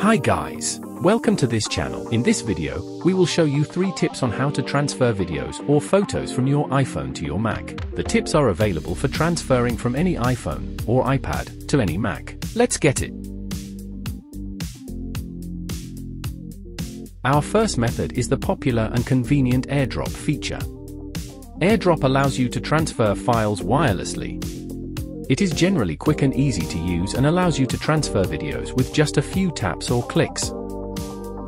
Hi guys, welcome to this channel. In this video, we will show you 3 tips on how to transfer videos or photos from your iPhone to your Mac. The tips are available for transferring from any iPhone or iPad to any Mac. Let's get it. Our first method is the popular and convenient AirDrop feature. AirDrop allows you to transfer files wirelessly, it is generally quick and easy to use and allows you to transfer videos with just a few taps or clicks.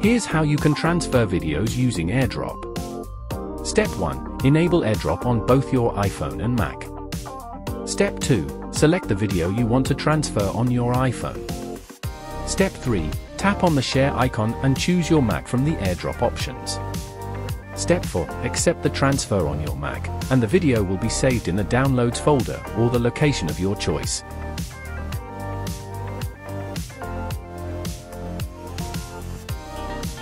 Here's how you can transfer videos using AirDrop. Step 1. Enable AirDrop on both your iPhone and Mac. Step 2. Select the video you want to transfer on your iPhone. Step 3. Tap on the share icon and choose your Mac from the AirDrop options. Step 4. Accept the transfer on your Mac, and the video will be saved in the Downloads folder or the location of your choice.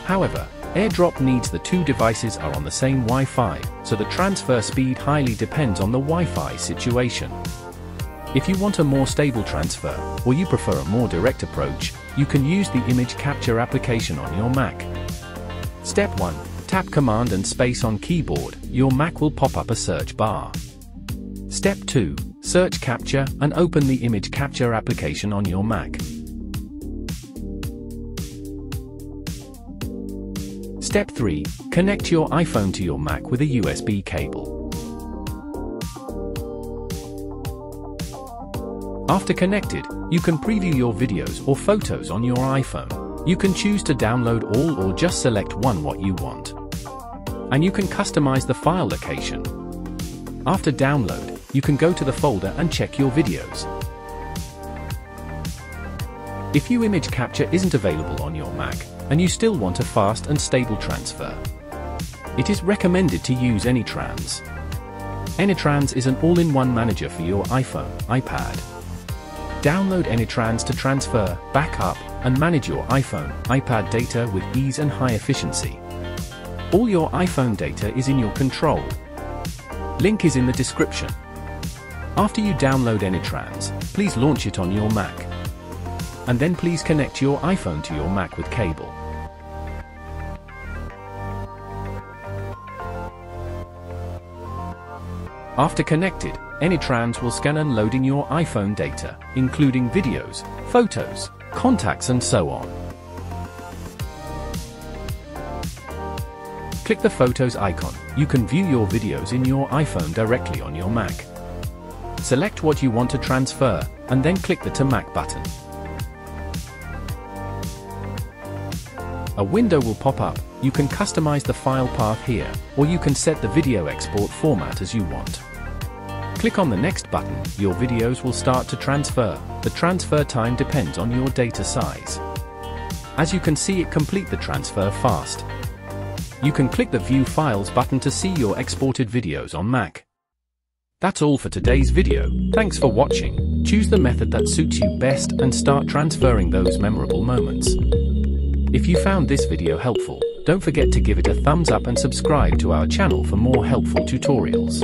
However, AirDrop needs the two devices are on the same Wi-Fi, so the transfer speed highly depends on the Wi-Fi situation. If you want a more stable transfer, or you prefer a more direct approach, you can use the image capture application on your Mac. Step 1. Tap Command and Space on keyboard, your Mac will pop up a search bar. Step 2. Search Capture and open the image capture application on your Mac. Step 3. Connect your iPhone to your Mac with a USB cable. After connected, you can preview your videos or photos on your iPhone. You can choose to download all or just select one what you want and you can customize the file location. After download, you can go to the folder and check your videos. If you image capture isn't available on your Mac, and you still want a fast and stable transfer, it is recommended to use Anytrans. Anytrans is an all-in-one manager for your iPhone, iPad. Download Anytrans to transfer, backup, and manage your iPhone, iPad data with ease and high efficiency. All your iPhone data is in your control. Link is in the description. After you download Anytrans, please launch it on your Mac. And then please connect your iPhone to your Mac with cable. After connected, Anytrans will scan and load in your iPhone data, including videos, photos, contacts and so on. Click the Photos icon. You can view your videos in your iPhone directly on your Mac. Select what you want to transfer, and then click the To Mac button. A window will pop up. You can customize the file path here, or you can set the video export format as you want. Click on the next button, your videos will start to transfer. The transfer time depends on your data size. As you can see it complete the transfer fast. You can click the View Files button to see your exported videos on Mac. That's all for today's video, thanks for watching. Choose the method that suits you best and start transferring those memorable moments. If you found this video helpful, don't forget to give it a thumbs up and subscribe to our channel for more helpful tutorials.